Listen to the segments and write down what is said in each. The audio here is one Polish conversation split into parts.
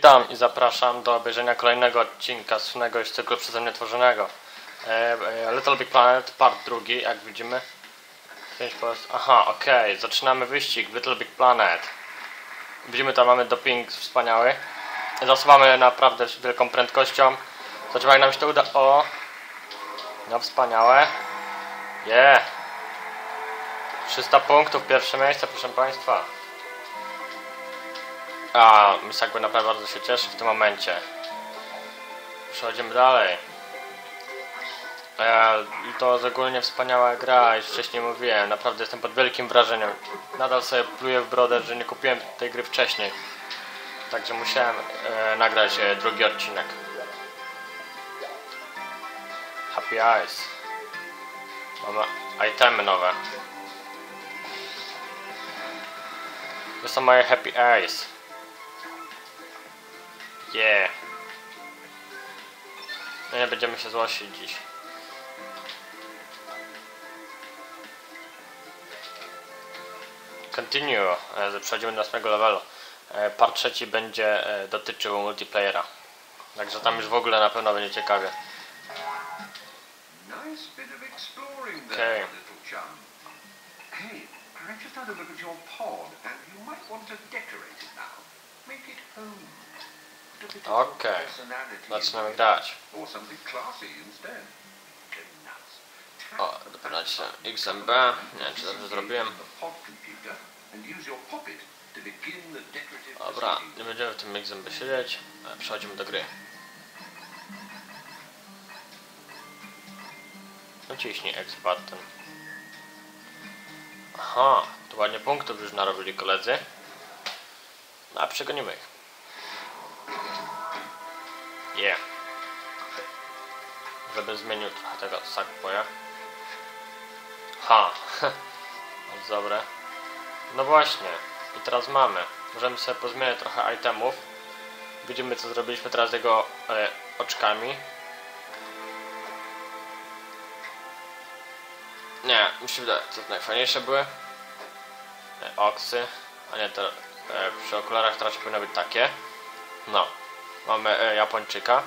Witam i zapraszam do obejrzenia kolejnego odcinka słynnego już cyklu przeze mnie tworzonego. E, e, Little Big Planet, part drugi, jak widzimy. Aha, okej, zaczynamy wyścig Little Big Planet. Widzimy, tam mamy doping wspaniały. Zasuwamy naprawdę z wielką prędkością. Zobaczymy, jak nam się to uda. O! No, wspaniałe. Yeah! 300 punktów, pierwsze miejsce, proszę Państwa. A, jakby naprawdę bardzo się cieszy w tym momencie. Przechodzimy dalej. E, to jest ogólnie wspaniała gra, już wcześniej mówiłem, naprawdę jestem pod wielkim wrażeniem. Nadal sobie pluję w brodę, że nie kupiłem tej gry wcześniej. Także musiałem e, nagrać e, drugi odcinek. Happy Eyes. Mamy itemy nowe. To są moje Happy Eyes. Yeah. No nie będziemy się złościć dziś. Continue. E, Przechodzimy do następnego levelu. E, Part trzeci będzie e, dotyczył multiplayera. Także tam już w ogóle na pewno będzie ciekawie. Okay. Hey, I just had a look at your pod, and you might want to Okay. into it. grać. O, back button XMB. Nie wiem, czy dobrze zrobiłem. Dobra, nie będziemy w tym XMB siedzieć. E, Przechodzimy do gry. Naciśnij X button. Aha, tu ładnie punktów już narobili koledzy. No a przegonimy ich. Żeby zmienił trochę tego sackboya. Ha, bardzo dobre. No właśnie, i teraz mamy. Możemy sobie pozmieniać trochę itemów. Widzimy co zrobiliśmy teraz z jego e, oczkami. Nie, mi się wydaje, co najfajniejsze były. E, oksy, a nie to e, przy okularach teraz powinno być takie. No, mamy e, Japończyka.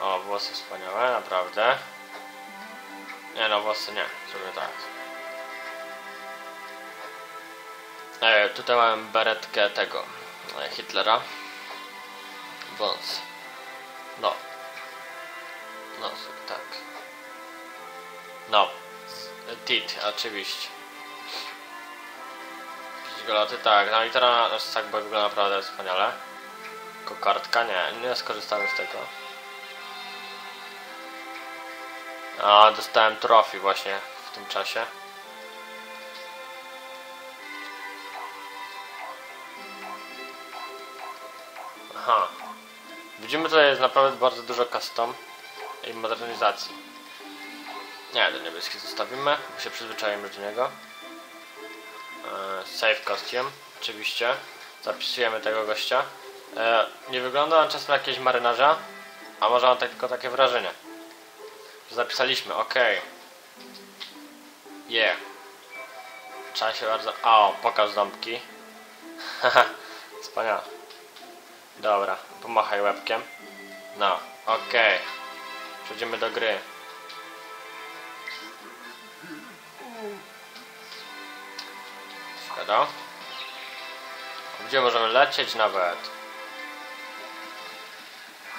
O, włosy wspaniałe, naprawdę. Nie no, włosy nie, zrobię tak. E, tutaj mamy beretkę tego e, Hitlera. Wąs. No. No, tak. No. Tit, oczywiście. Goloty, tak. No litera nasz sackboy wygląda naprawdę wspaniale. Kokardka, nie, nie skorzystamy z tego. A, dostałem trofi właśnie w tym czasie. Aha. Widzimy tutaj jest naprawdę bardzo dużo custom i modernizacji. Nie, do niebieski zostawimy, bo się przyzwyczajimy do niego. E, save costume, oczywiście. Zapisujemy tego gościa. E, nie wygląda on czasem na jakiegoś marynarza, a może mam tak, tylko takie wrażenie. Zapisaliśmy, ok. Yeah. Trzeba się bardzo... O, pokaż ząbki. Haha, wspaniale. Dobra, pomachaj łebkiem. No, okej. Przejdziemy do gry. Szkoda. Gdzie możemy lecieć nawet?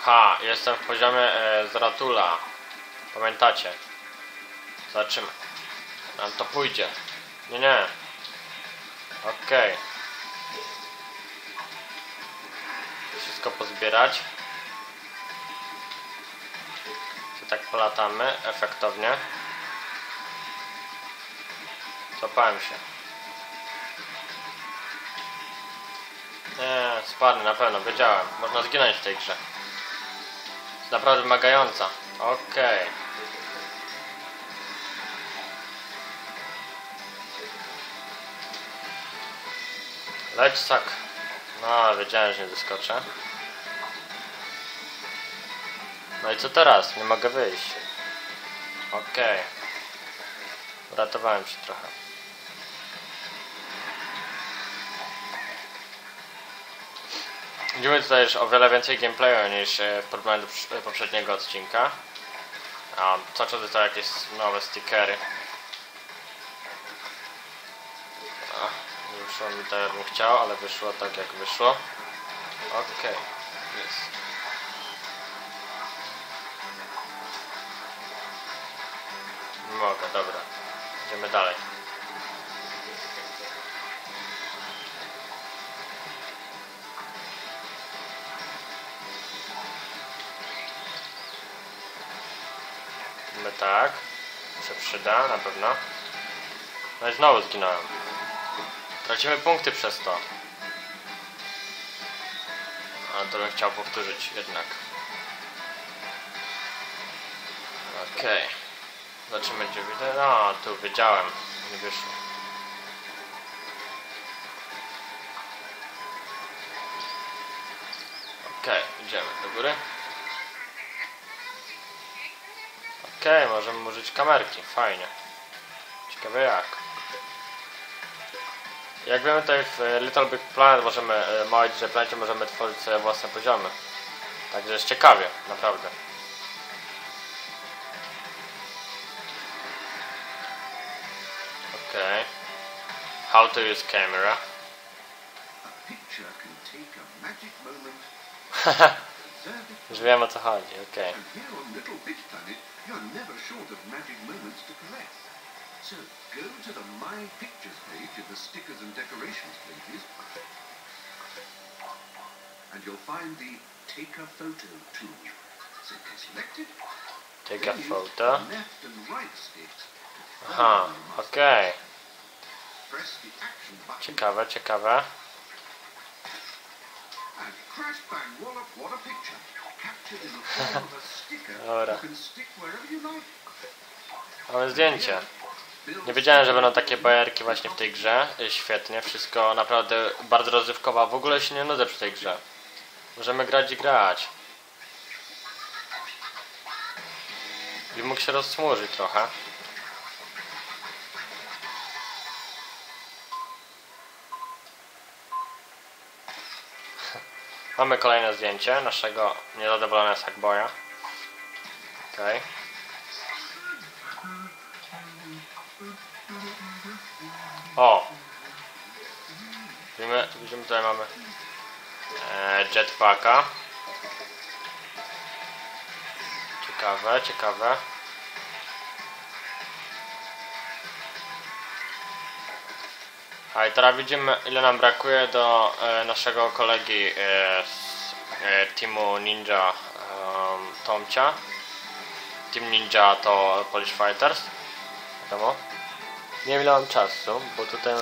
Ha, jestem w poziomie e, z Ratula. Pamiętacie? Zobaczymy. Nam to pójdzie. Nie, nie. Okej. Wszystko pozbierać. Tu tak polatamy efektownie. Złapałem się. Nie, spadnę na pewno, wiedziałem. Można zginąć w tej grze. Jest naprawdę wymagająca. Okej. Leć sak. No, wiedziałem, że nie doskoczę. No i co teraz? Nie mogę wyjść. Okej. Uratowałem się trochę. Widzimy tutaj już o wiele więcej gameplayu niż e, w porównaniu do poprzedniego odcinka. A cały czas to jakieś nowe stickery. Mi tak jakbym chciał, ale wyszło tak jak wyszło. Okej, jest. Mogę, dobra. Idziemy dalej. My tak. się przyda, na pewno. No i znowu zginąłem. Tracimy punkty przez to. A to bym chciał powtórzyć jednak. Okej. Zobaczymy gdzie widzę. No, tu wiedziałem. Nie wyszło. Okej, idziemy do góry. Okej, możemy użyć kamerki, fajnie. Ciekawe jak. Jak wiemy tutaj w e, Little Big Planet możemy, e, małej dużej planecie możemy tworzyć sobie własne poziomy. Także jest ciekawie, naprawdę. Okej. How to use camera. Już wiem o co chodzi, okej. and So, go to the My Pictures page of the Stickers and Decorations pages. And you'll find the Take a Photo tool. Simply select it. Take a photo. Left uh-huh. okay. Press the action button. Ciekawe, ciekawe. And crash bang wallop, what a picture. Captured in the form of a sticker. you can stick wherever you like. Ale zdjęcie. Here, Nie wiedziałem, że będą takie bajerki właśnie w tej grze. Y, Świetnie, wszystko naprawdę bardzo rozrywkowa. W ogóle się nie nudzę przy tej grze. Możemy grać i grać. I mógł się rozsmużyć trochę. Mamy kolejne zdjęcie naszego niezadowolonego Sackboya. Okej. O! Widzimy, widzimy tutaj mamy e, jetpacka. Ciekawe, ciekawe. A i teraz widzimy ile nam brakuje do e, naszego kolegi e, z e, teamu Ninja e, Tomcia. Team Ninja to Polish Fighters. Wiadomo. Nie wiem ile mam czasu, bo tutaj...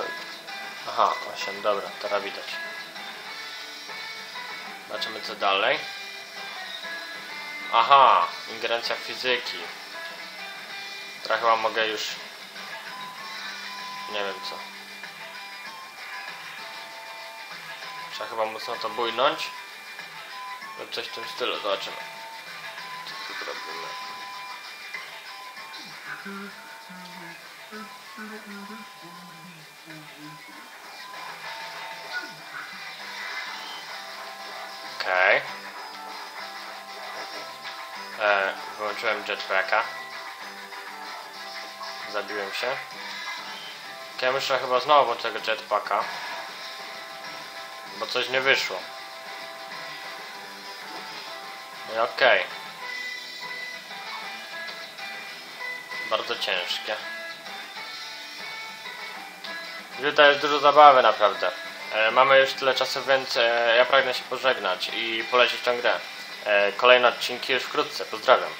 Aha, 8, dobra, teraz widać. Zobaczymy co dalej. Aha, ingerencja fizyki. Teraz chyba mogę już... Nie wiem co. Trzeba chyba mocno to bujnąć. Lub coś w tym stylu, zobaczymy. Co tu zrobimy. Okej. E, Wyłączyłem jetpacka. Zabiłem się. Okej, muszę chyba znowu włączyć tego jetpacka. Bo coś nie wyszło. No okej. Bardzo ciężkie. I Tutaj jest dużo zabawy naprawdę. E, mamy już tyle czasu, więc e, ja pragnę się pożegnać i polecić tę grę. E, kolejne odcinki już wkrótce. Pozdrawiam.